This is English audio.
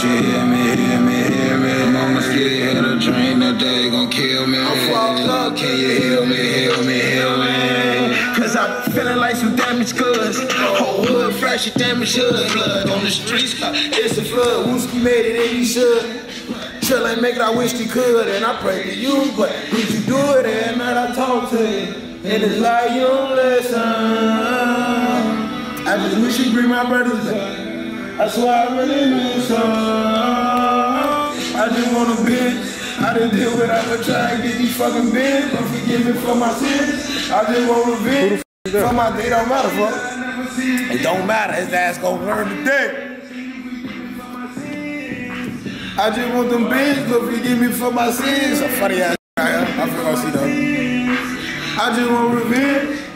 Don't you hear me, hear me, hear me? I'm on my skinny had a dream that they gon' kill me. I'm fucked up, can you heal me, heal me, heal me? Cause I'm feeling like some damaged goods. Whole hood, fresh, you damaged hood. Blood on the streets, it's a flood. Wooski made it and he should. Chill ain't make it, I wish he could. And I pray to you, but if you do it, and night I talk to you. And it's like you don't listen. I just wish you'd bring my brothers back. That's why I really miss her. I just wanna bend. I done deal with I would try and get these fucking bins, but forgive me for my sins. I just want revenge. For my day don't matter, fuck. It don't matter. His ass gonna learn today. I just want them bins, but forgive me for my sins. A funny ass. I feel I see though. I just want revenge.